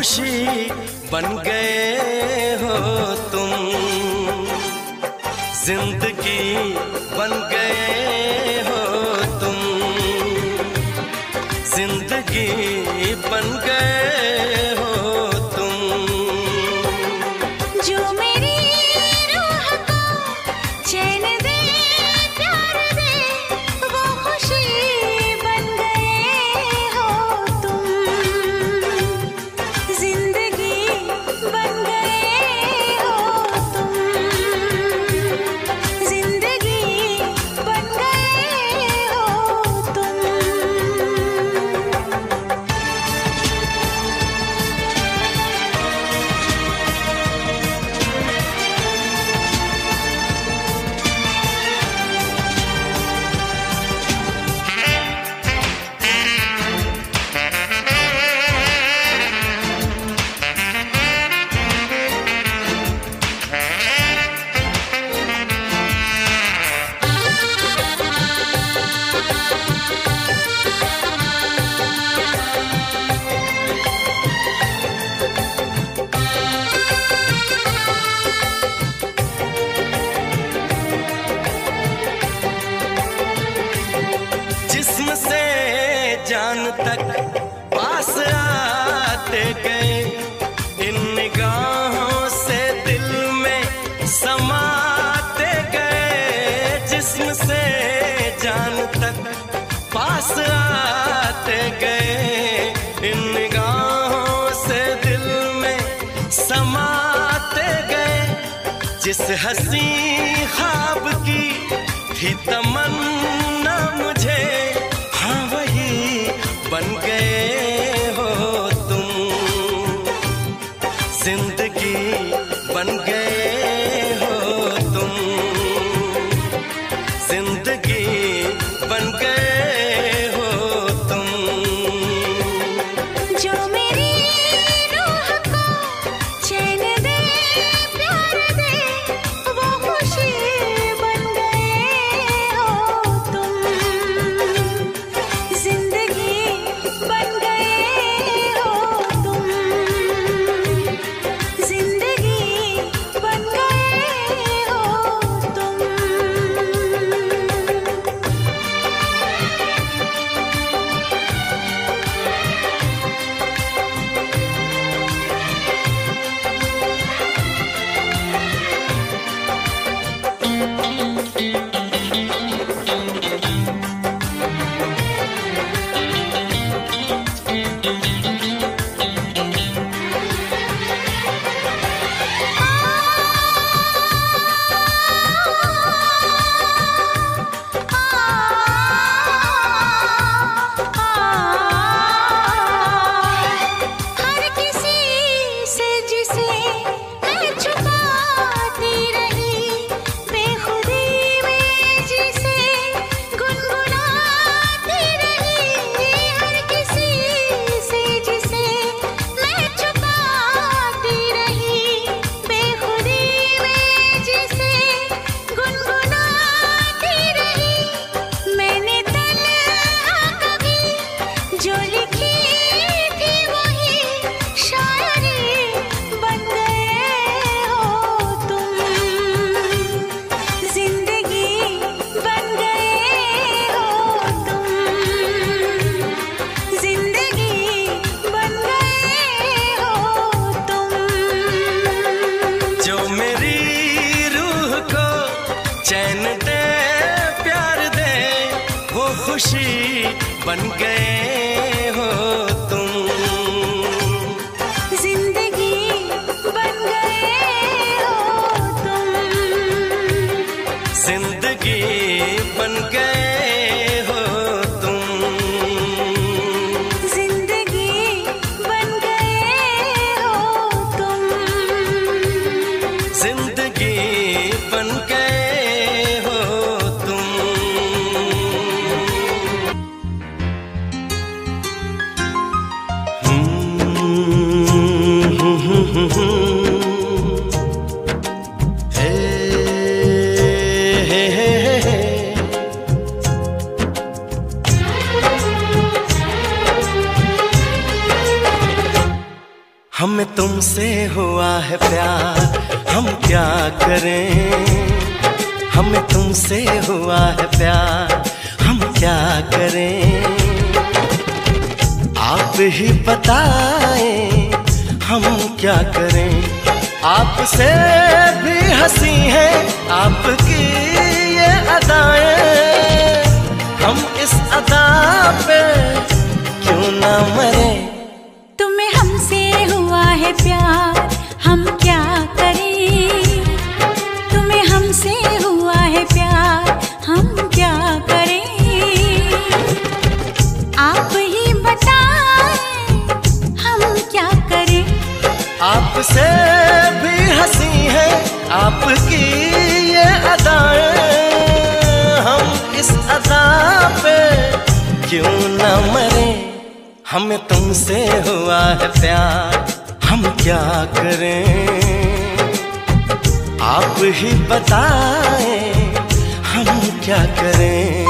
खुशी बन गए हो तुम। ज़िंदगी बन गए जिस हसी खाब की थी तमन्ना मुझे हाँ वही बन गए हो तुम। ज़िंदगी बन गए ही बताएँ हम क्या करें। आपसे भी हँसी है, आपकी ये अदाएँ। हम इस अदा पे क्यों ना मरे? तुम्हें हमसे हुआ है प्यार, हम क्या करें? तुम्हें हमसे आपसे भी हँसी है, आपकी ये अदाएँ। हम इस अदा पे क्यों न मरे? हमें तुमसे हुआ है प्यार, हम क्या करें? आप ही बताएँ, हम क्या करें?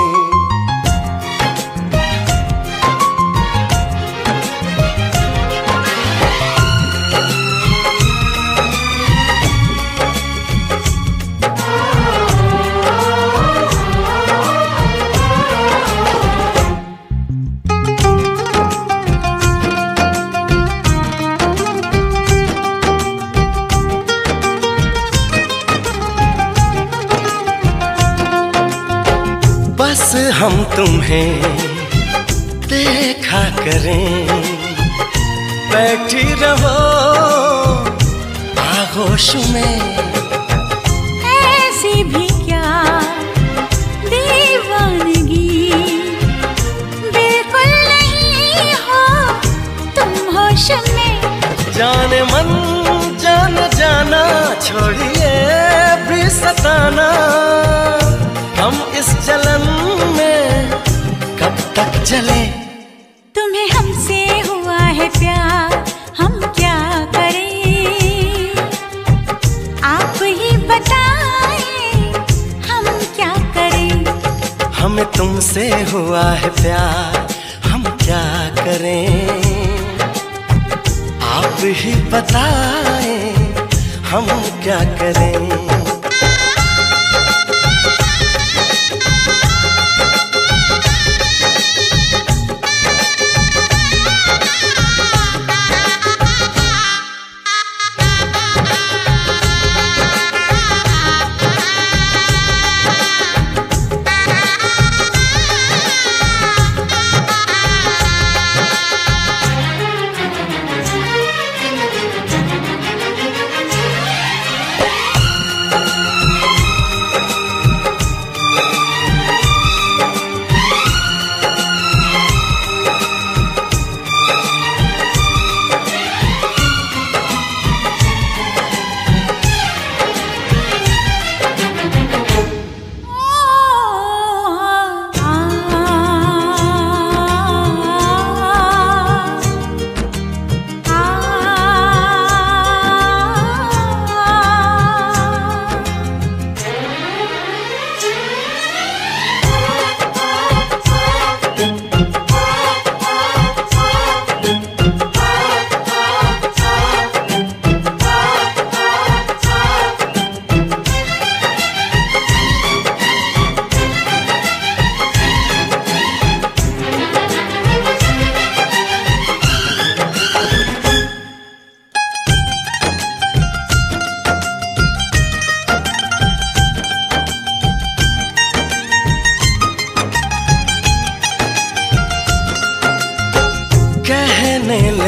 तुम्हें देखा करें। बैठी रहो आगोश में। ऐसी भी क्या दीवानगी? बिल्कुल नहीं हो तुम होश में। जाने मन जान जाना छोड़िए भी सताना। हम जले तुम्हें हमसे हुआ है प्यार हम क्या करें? आप ही बताएँ हम क्या करें? हमें तुमसे हुआ है प्यार हम क्या करें? आप ही बताएँ हम क्या करें?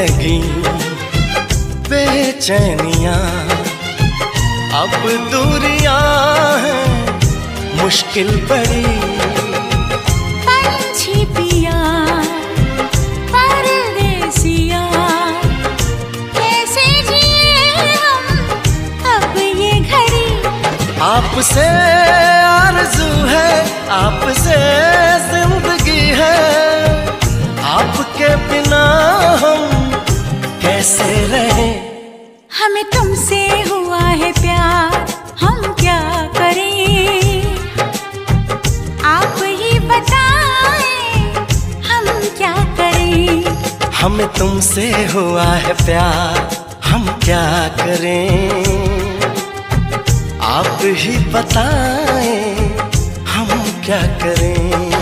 लगी बेचैनिया। अब दूरिया हैं मुश्किल बड़ी पिया कैसे जिए हम अब ये घड़ी? आपसे आरज़ू है आपसे ज़िंदगी है। आपके बिना हम कैसे रहे? हमें तुमसे हुआ है प्यार हम क्या करें? आप ही बताएँ हम क्या करें? हमें तुमसे हुआ है प्यार हम क्या करें? आप ही बताएँ हम क्या करें?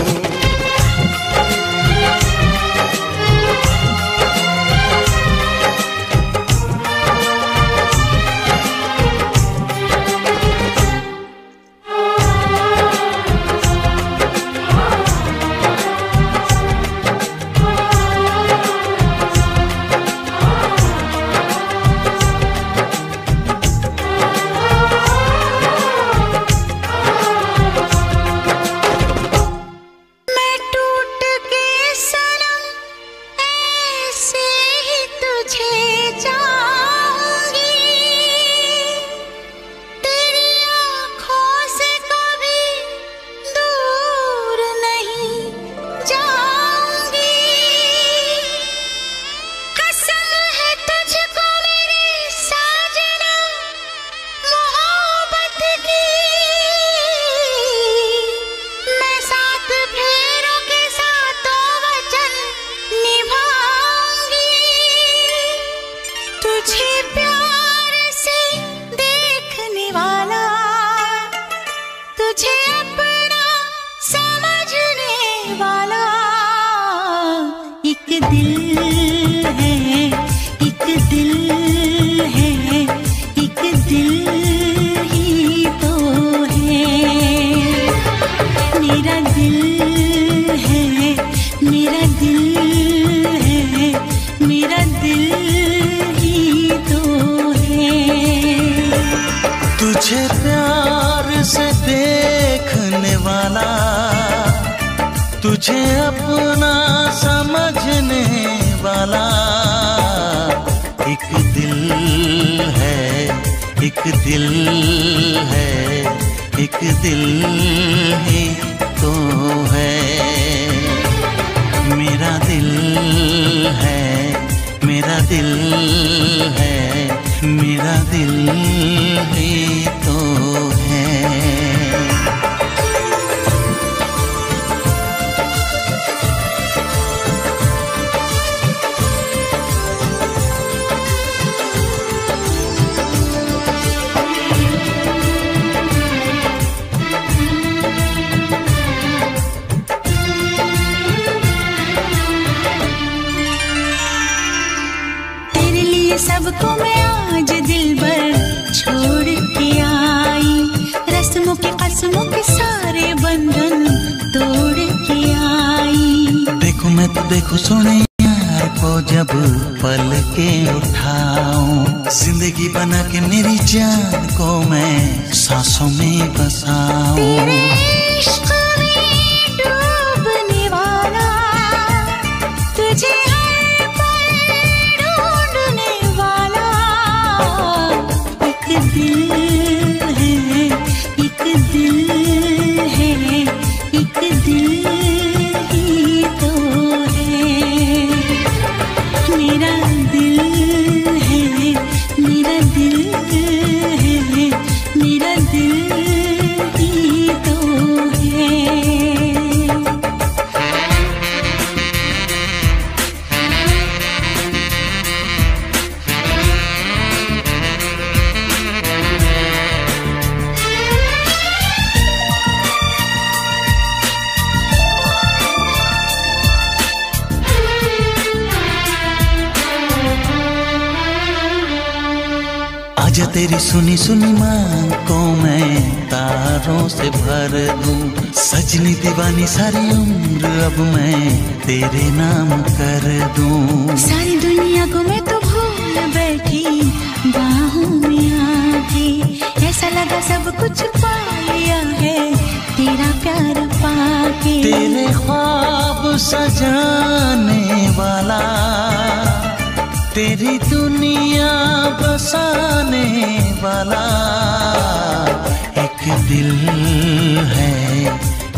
एक दिल है, एक दिल ही तो है। मेरा दिल है, मेरा दिल है, मेरा दिल ही देखो सुने यार को जब पल के उठाऊं। ज़िंदगी बना के मेरी जान को मैं सांसों में बसाऊं।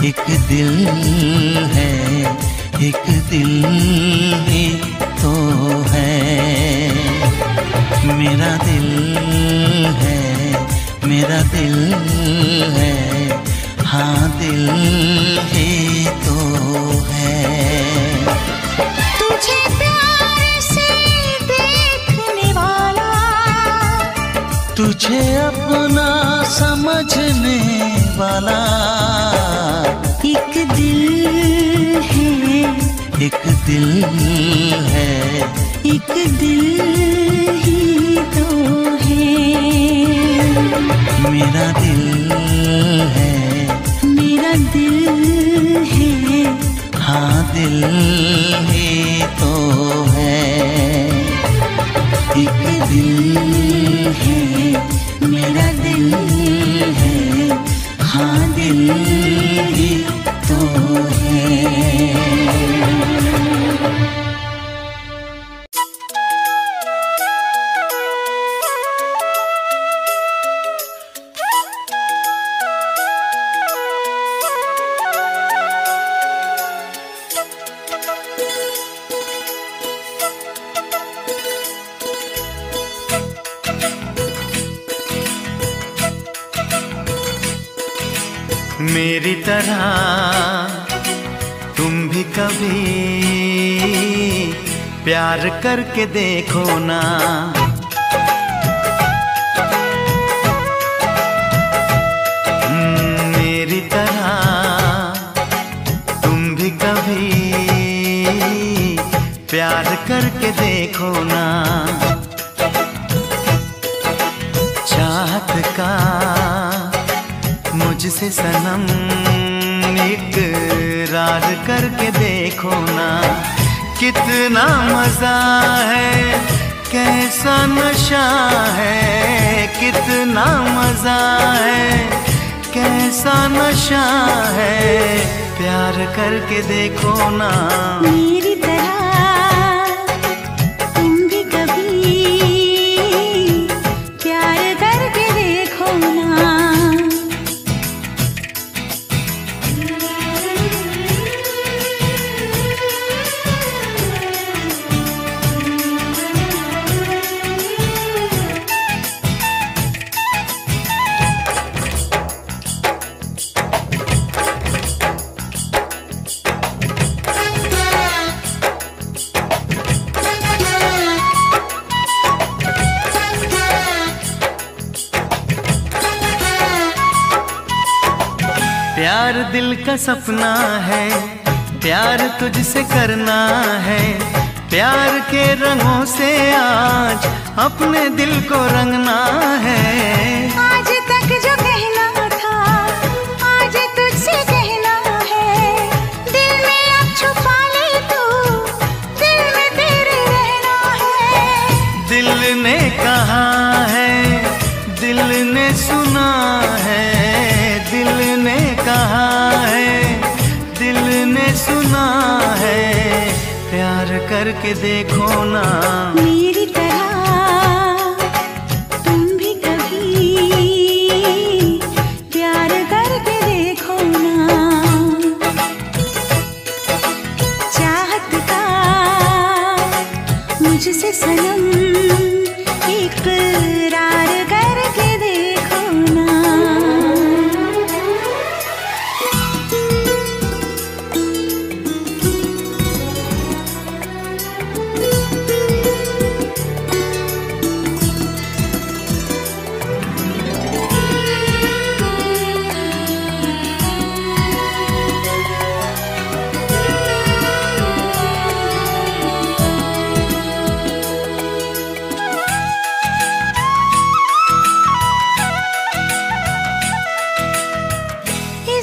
एक दिल है एक दिल ही तो है। मेरा दिल है मेरा दिल है हाँ दिल ही तो है। तुझे अपना समझने वाला। दिल है एक दिल है। एक दिल ही तो है। मेरा दिल है। मेरा दिल है। हाँ दिल ही तो है। एक दिल है। मेरा दिल है। हाँ दिल ही है करके देखो ना। हम्म, मेरी तरह तुम भी कभी प्यार करके देखो ना। कितना मज़ा है, कैसा नशा है, कितना मज़ा है, कैसा नशा है, प्यार करके देखो ना। का सपना है। प्यार तुझसे करना है। प्यार के रंगों से आज अपने दिल को रंगना है। करके देखो ना। मेरी तरह तुम भी कभी प्यार करके देखो ना। चाहत का मुझसे सनम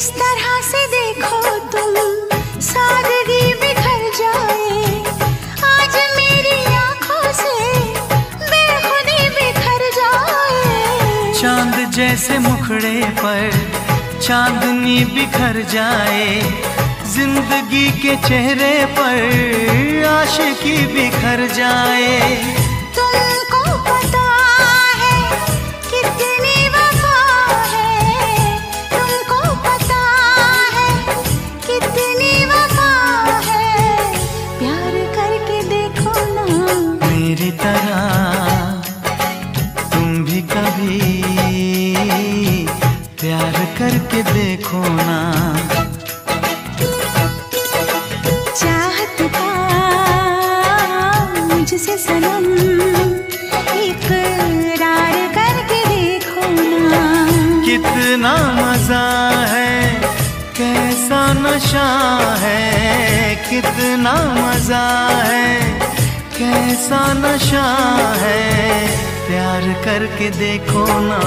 इस तरह से देखो तुम, सादगी बिखर जाए। आज मेरी आँखों से बेखुदी बिखर जाए। चाँद जैसे मुखड़े पर चांदनी बिखर जाए। ज़िंदगी के चेहरे पर आशिकी बिखर जाए। करके देखो ना। चाहत का मुझसे सनम इकरार करके देखो ना। कितना मज़ा है कैसा नशा है कितना मज़ा है कैसा नशा है प्यार करके देखो ना।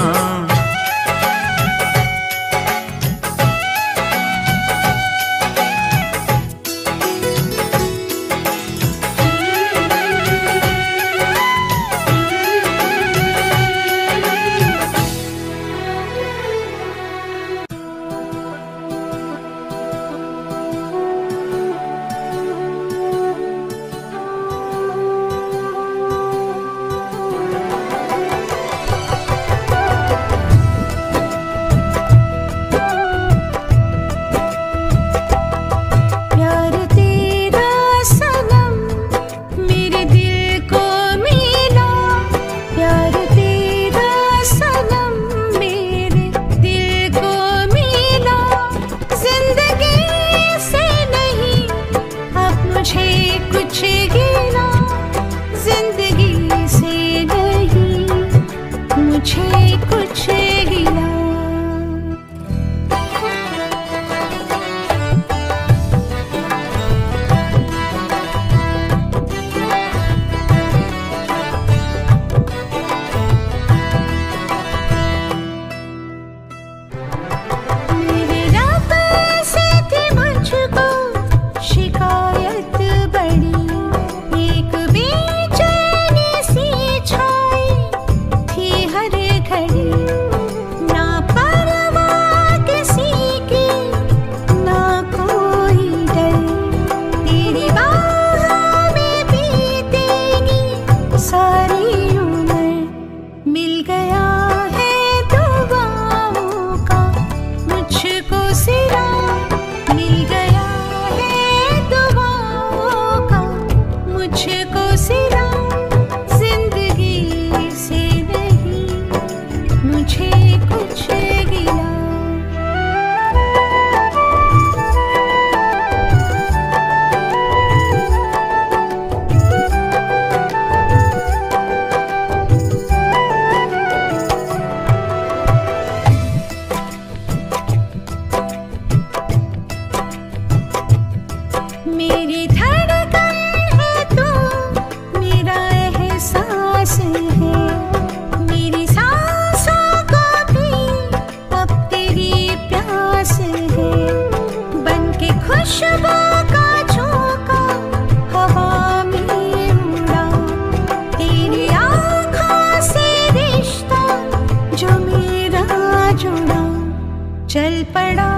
चल पड़ा।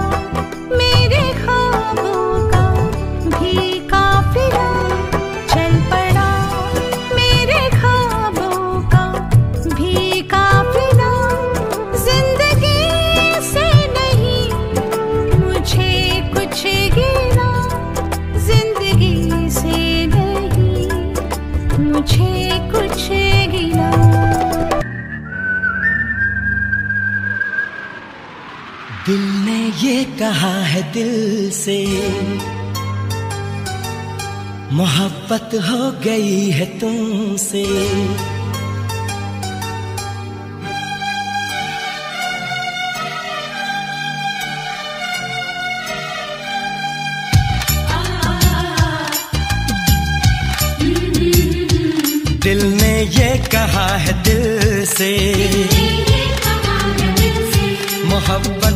ये कहा है दिल से? मोहब्बत हो गई है तुमसे। दिल ने ये कहा है दिल से। मोहब्बत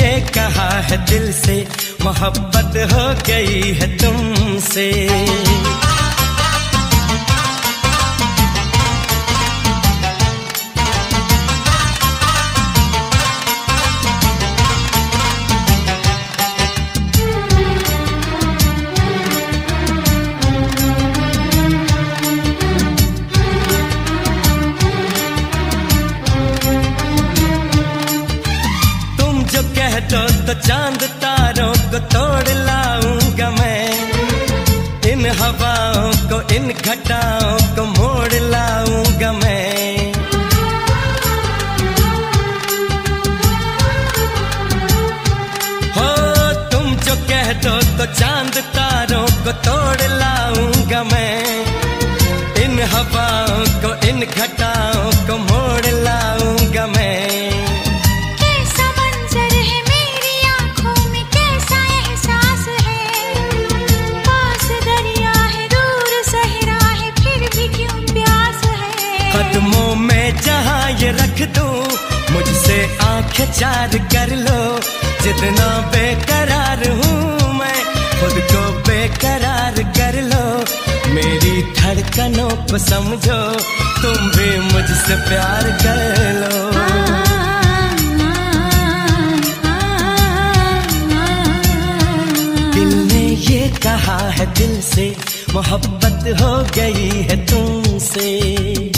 ये कहा है दिल से मोहब्बत हो गई है तुमसे। अब समझो, तुम भी मुझसे प्यार कर लो। दिल ने ये कहा है, दिल से मोहब्बत हो गई है तुमसे।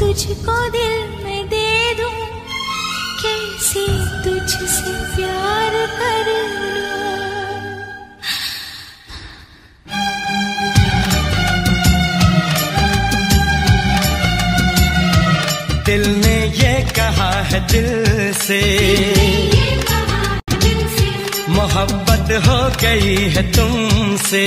तुझको दिल में दे दूँ कैसे तुझसे प्यार कर दिल ने ये कहा है दिल से, मोहब्बत हो गई है तुमसे।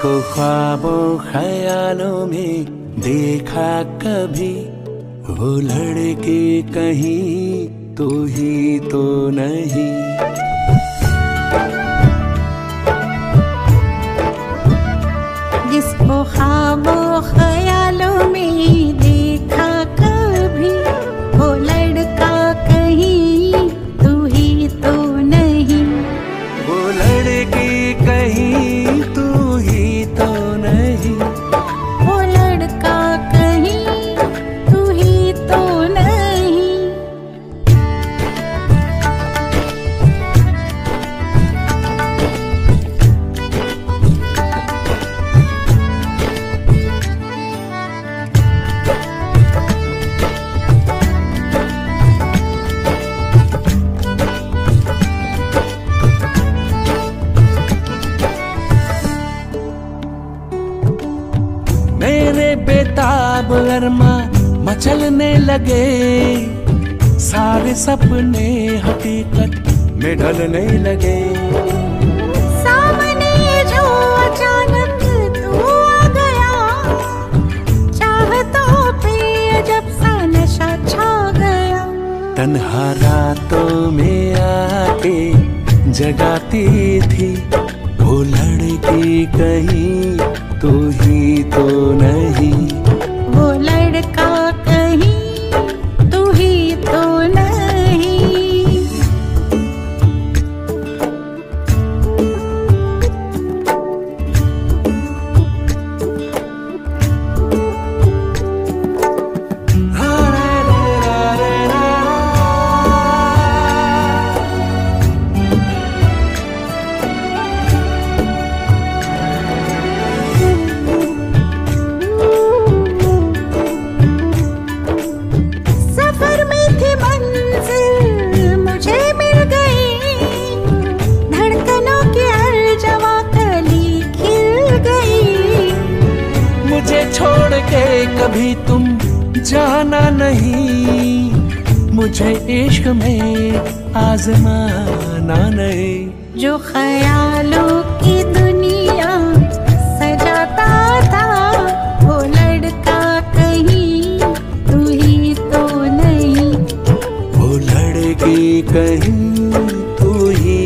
इसको ख्वाबों, ख्यालों में देखा कभी, वो लड़के कहीं तू तो ही तो नहीं। जिसको ख्वाबों लगे सारे सपने हकीकत में ढलने लगे। सामने जो अचानक तू आ गया चाहता पे जब सा नशा छा गया। तन्हा रातों में आके जगाती थी वो लड़की कहीं तू ही तो नहीं। ज़िंदगी कहीं तू ही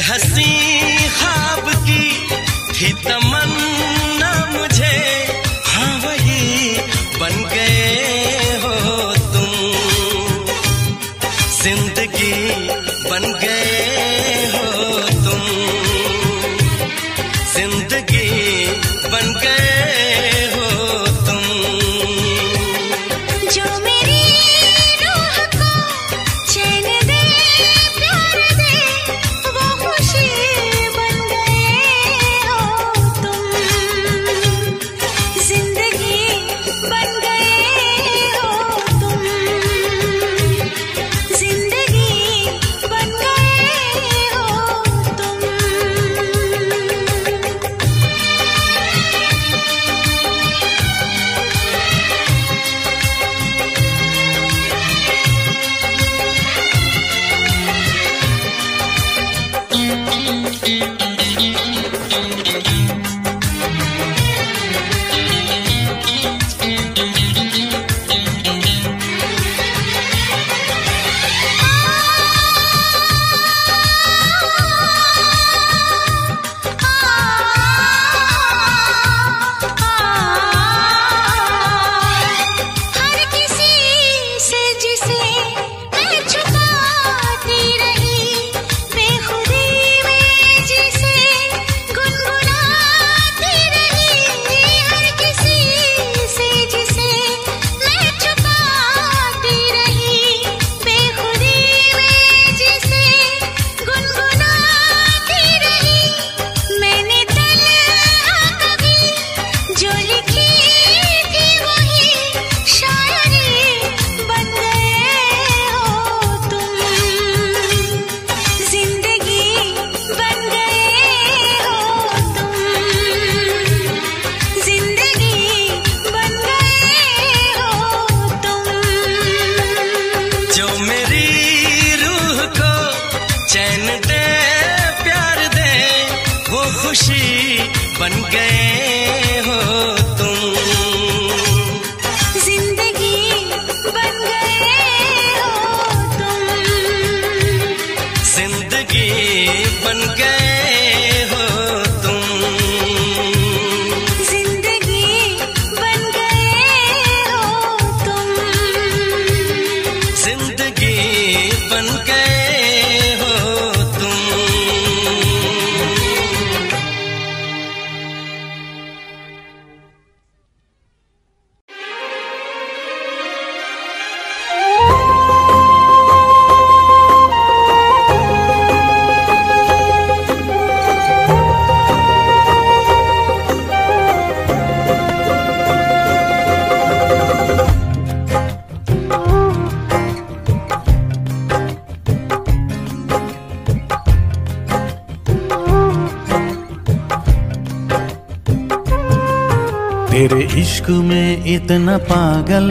हसी खाब की थी तमन्ना। इश्क में इतना पागल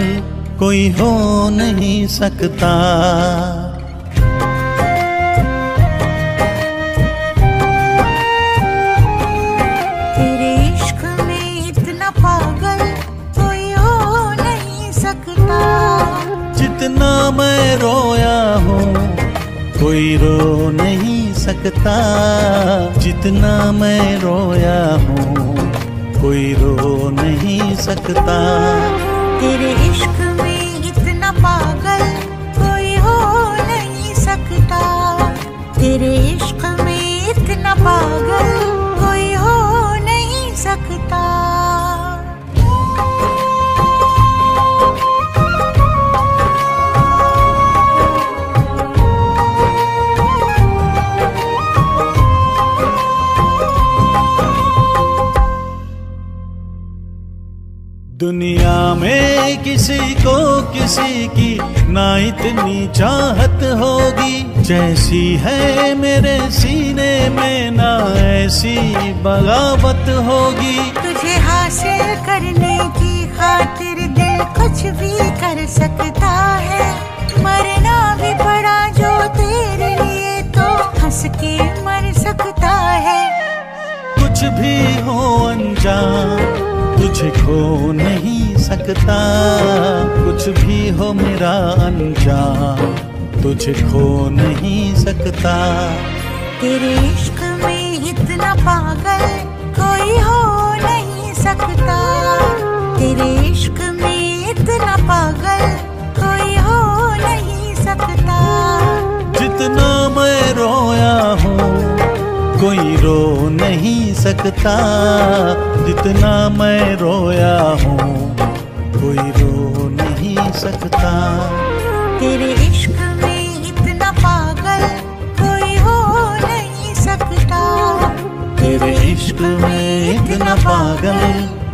कोई हो नहीं सकता। तेरे इश्क में इतना पागल कोई हो नहीं सकता। जितना मैं रोया हूँ कोई रो नहीं सकता। जितना मैं रोया हूँ कोई रो नहीं सकता। तेरे इश्क में इतना पागल कोई हो नहीं सकता। तेरे इश्क में इतना पागल दुनिया में किसी को किसी की ना इतनी चाहत होगी। जैसी है मेरे सीने में ना ऐसी बगावत होगी। तुझे हासिल करने की खातिर दिल कुछ भी कर सकता है। मरना भी पड़ा जो तेरे लिए तो हंस के मर सकता है। कुछ भी हो अनजान तुझे खो नहीं सकता। कुछ भी हो मेरा अनजान तुझे खो नहीं सकता। तेरे इश्क में इतना पागल कोई हो नहीं सकता। तेरे इश्क में इतना पागल कोई हो नहीं सकता। जितना मैं रोया हूँ कोई रो नहीं सकता जितना मैं रोया हूँ कोई रो नहीं सकता। तेरे इश्क में इतना पागल कोई हो नहीं सकता। तेरे इश्क में इतना पागल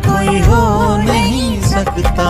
कोई हो नहीं सकता।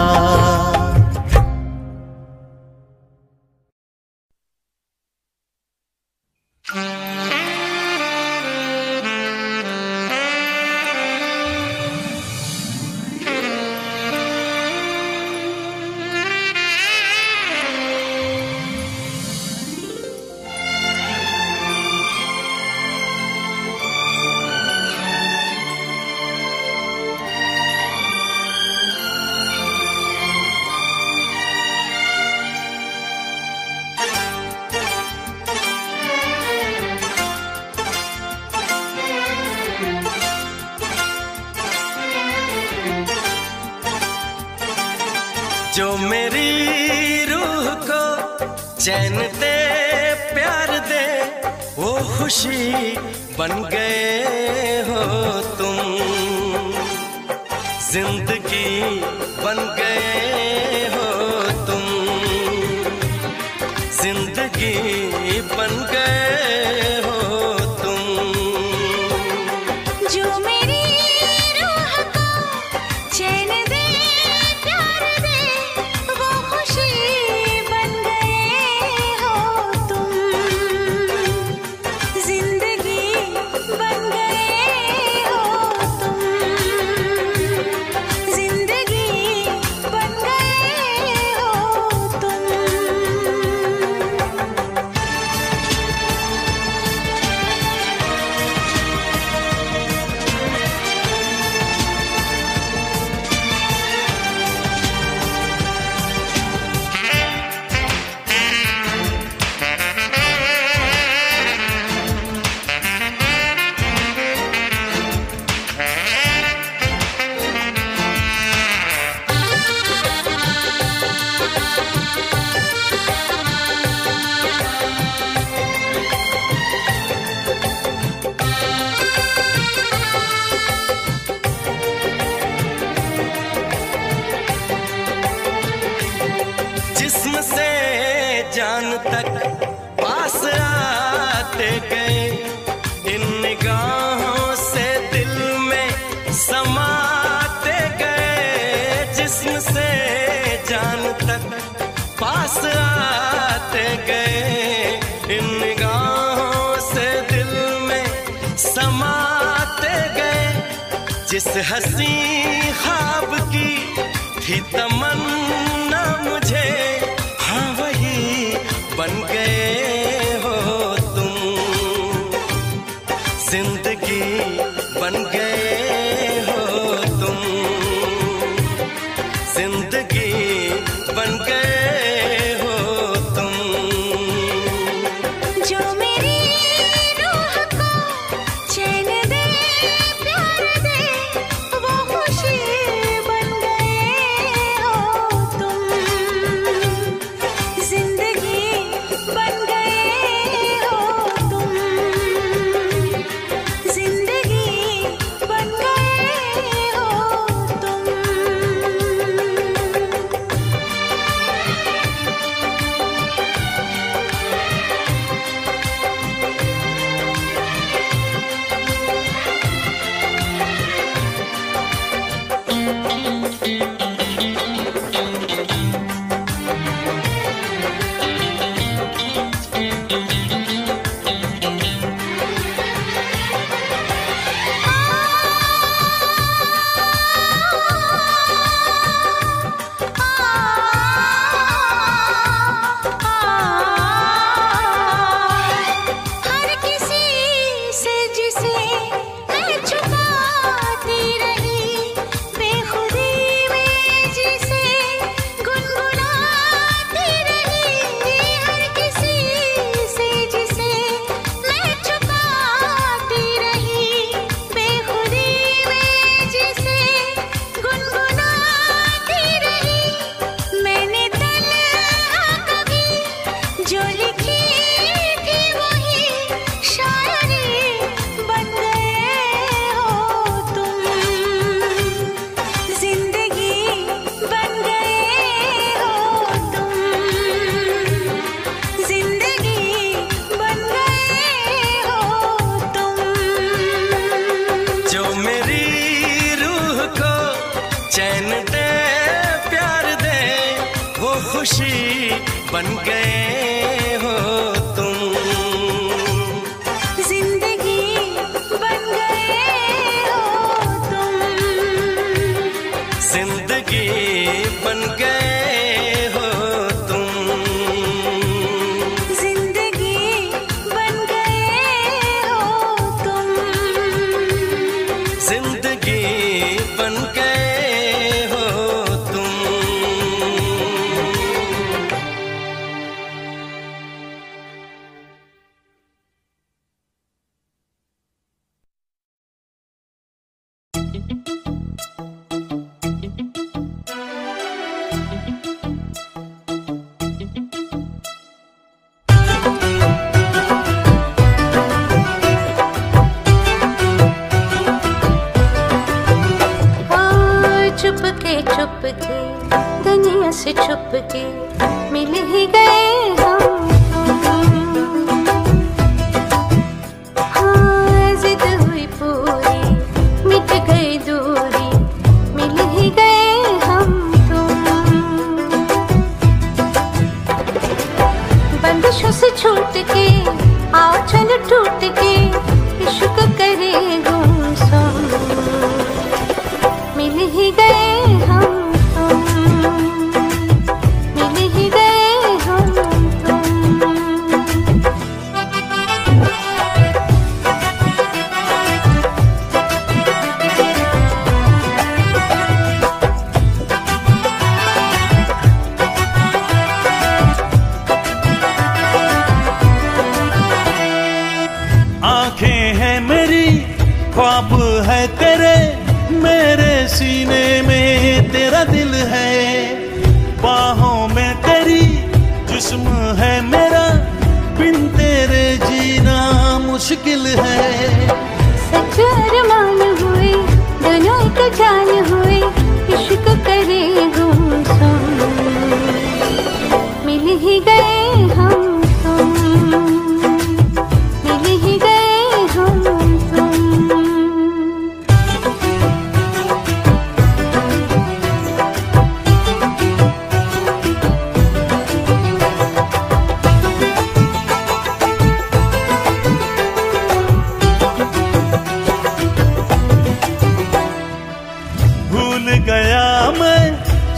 हसी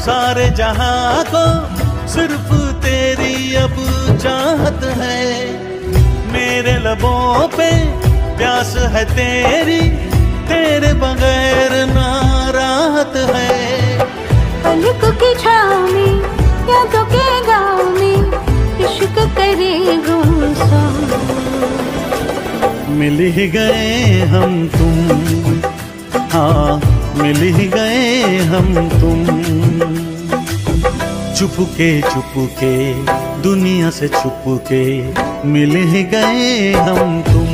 सारे जहाँ को सिर्फ़ तेरी अब चाहत है। मेरे लबों पे प्यास है तेरी तेरे बगैर ना राहत है। पलकों की छाँव में यादों के गाँव में इश्क करे मिल ही गए हम तुम। हाँ मिल ही गए हम तुम। चुप के चुप के दुनिया से छुप के मिल ही गए हम तुम।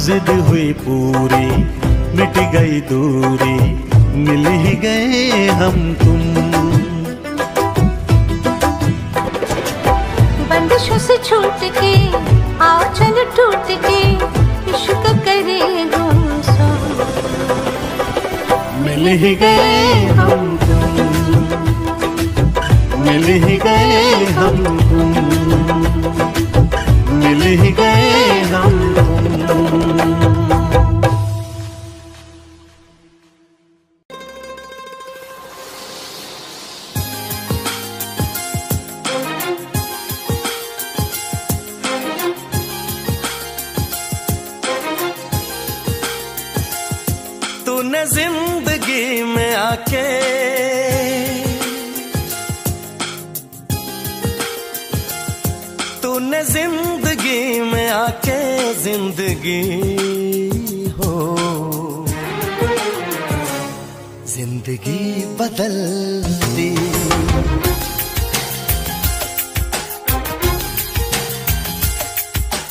जिद हुई पूरी, मिट गई दूरी, मिल ही गए हम तुम। बंदिशों से छूट के आओ चल टूट के मिल ही गए हम मिल ही गए हम मिल ही गए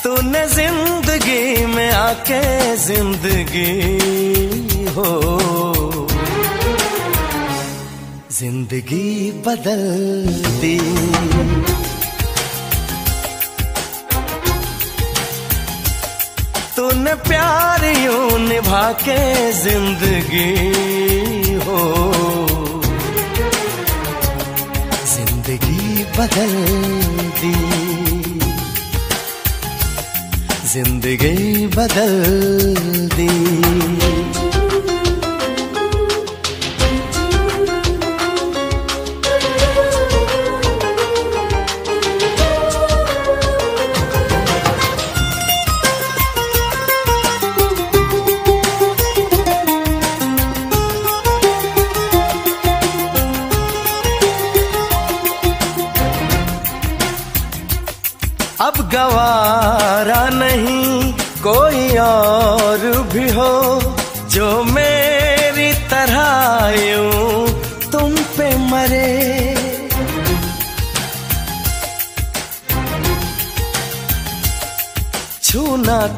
तूने ज़िंदगी में आके ज़िंदगी हो। ज़िंदगी बदल दी तूने प्यार यूँ निभा के ज़िंदगी हो। ज़िंदगी बदल दी ज़िंदगी बदल दी।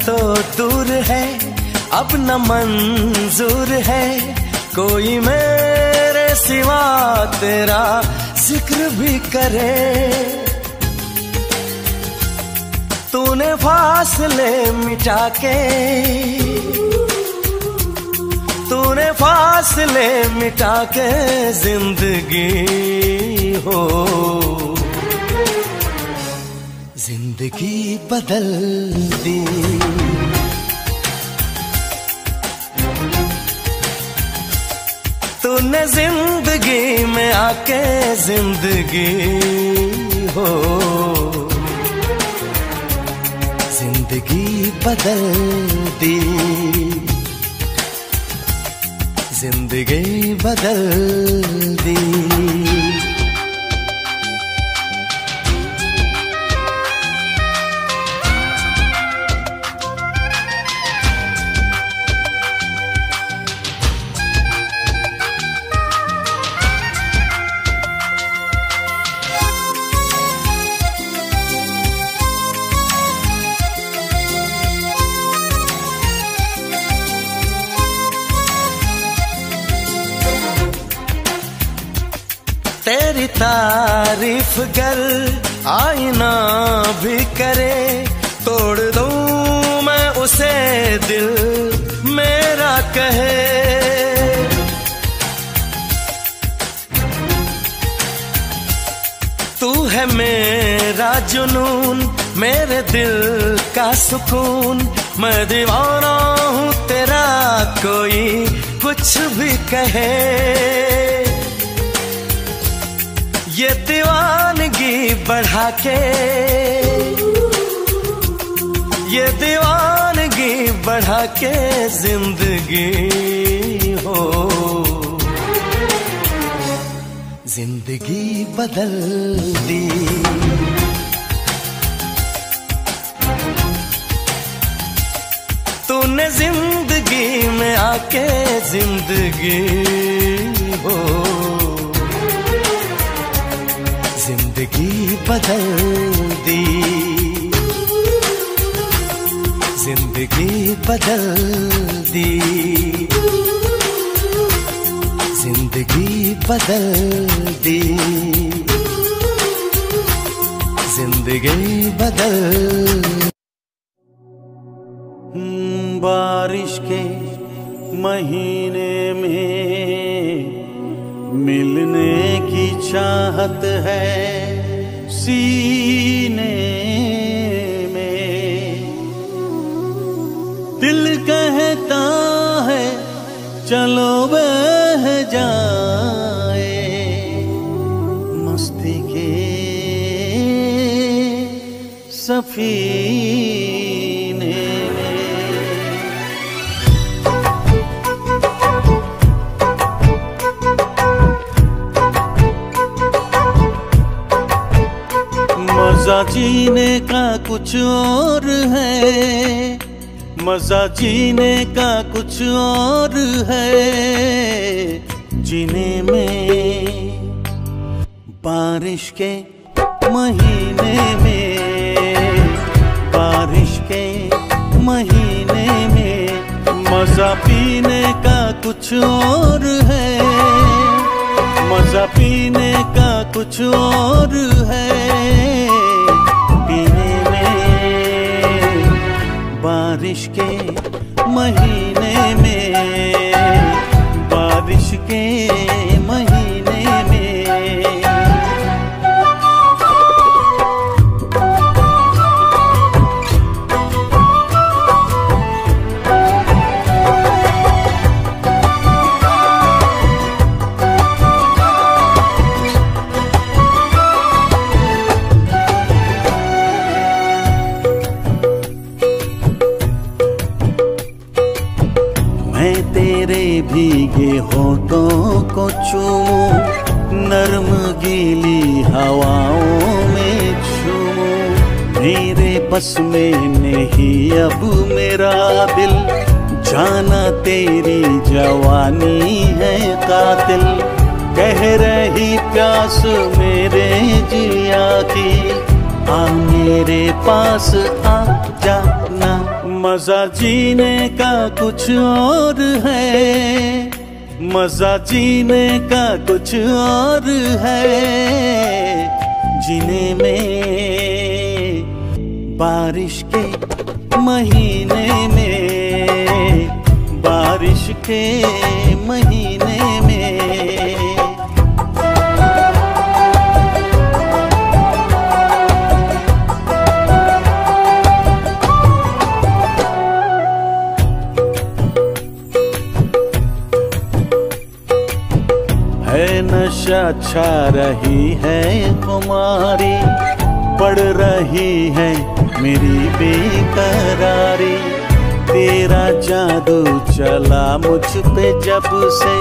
तो दूर है अब न मंजूर है। कोई मेरे सिवा तेरा ज़िक्र भी करे। तूने फासले मिटा के, तूने फासले मिटा के ज़िंदगी हो। ज़िंदगी बदल दी। तूने ज़िंदगी में आके ज़िंदगी हो। ज़िंदगी बदल दी। ज़िंदगी बदल दी। तारीफ़ कर, आईना भी करे। तोड़ दूँ मैं उसे दिल मेरा कहे। तू है मेरा जुनून, मेरे दिल का सुकून। मैं दीवाना हूँ तेरा कोई कुछ भी कहे। दीवानगी बढ़ा के ये दीवानगी बढ़ा के ज़िंदगी हो। ज़िंदगी बदल दी। तूने ज़िंदगी में आके ज़िंदगी हो। ज़िंदगी बदल दी। ज़िंदगी बदल दी। ज़िंदगी बदल दी। ज़िंदगी बदल हम्म, बारिश के महीने में मिलने की चाहत है। सीने में। दिल कहता है चलो बह जाए मस्ती के सफीने मज़ा जीने का कुछ और है। मज़ा जीने का कुछ और है। जीने में बारिश के महीने में, बारिश के महीने में मज़ा पीने का कुछ और है। मज़ा पीने का कुछ और है। पीने में बारिश के महीने में बारिश के मेरे बस में नहीं, अब मेरा दिल जाना तेरी जवानी है कातिल। कह रही प्यास मेरे जिया की, आ मेरे पास आ जाना। मज़ा जीने का कुछ और है, मज़ा जीने का कुछ और है। जीने में बारिश के महीने में, बारिश के महीने में। है नशा छा रही है कुमारी, पड़ रही है मेरी बेकरारी, तेरा जादू चला मुझ पे जब से।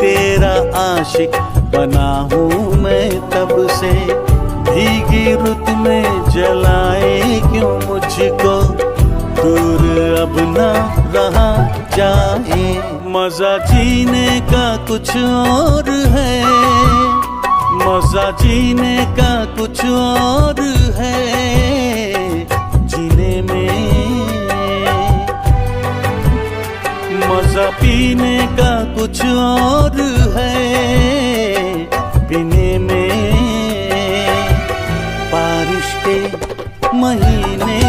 तेरा आशिक बना हूँ मैं तब से। भीगी रुत में जलाए क्यों मुझको? दूर अब ना रहा जाए। मज़ा जीने का कुछ और है। मज़ा जीने का कुछ और है। मज़ा पीने का कुछ और है। पीने में बारिश के महीने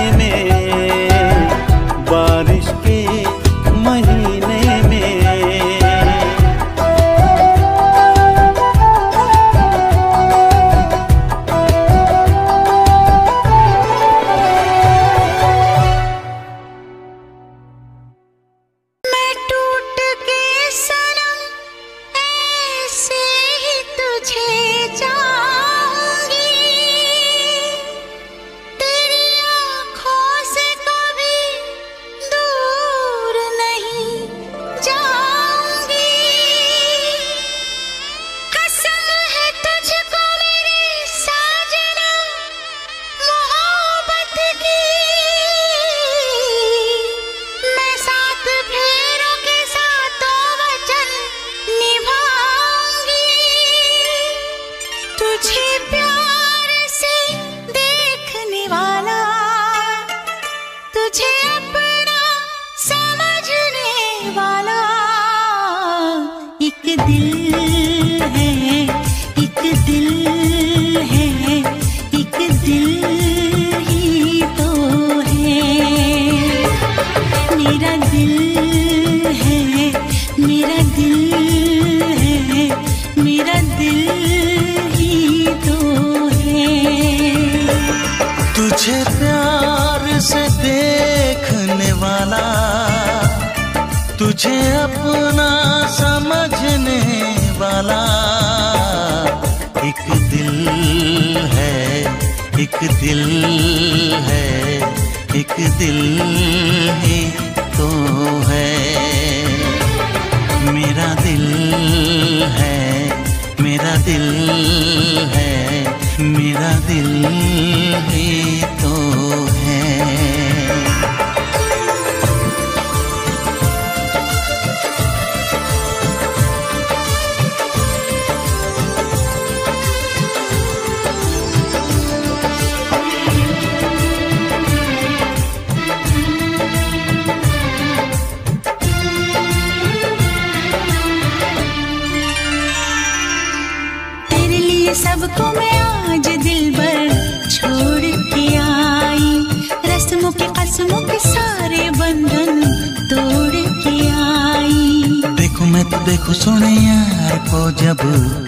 देखो सोने यार को जब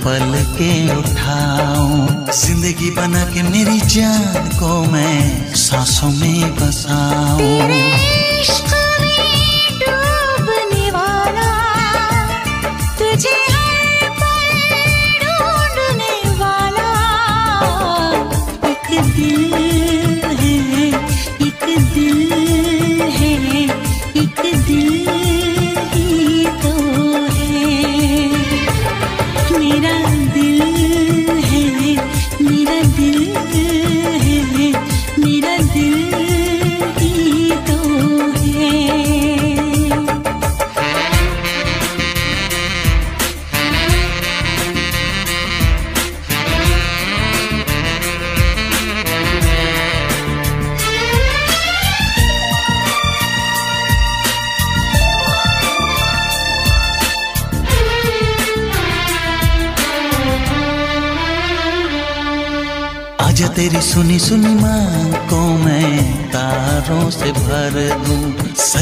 पल के उठाऊं। ज़िंदगी बना के मेरी जान को मैं सांसों में बसाऊं।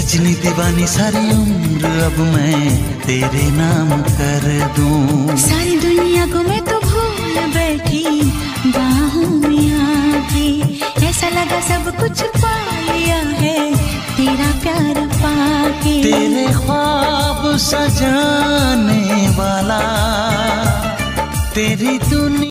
सजनी दीवानी सारी उम्र अब मैं तेरे नाम कर दूँ। सारी दुनिया को मैं तो भूल बैठी बाहों में आके ऐसा लगा सब कुछ पा लिया है तेरा प्यार पाके। तेरे ख्वाब सजाने वाला तेरी दुनिया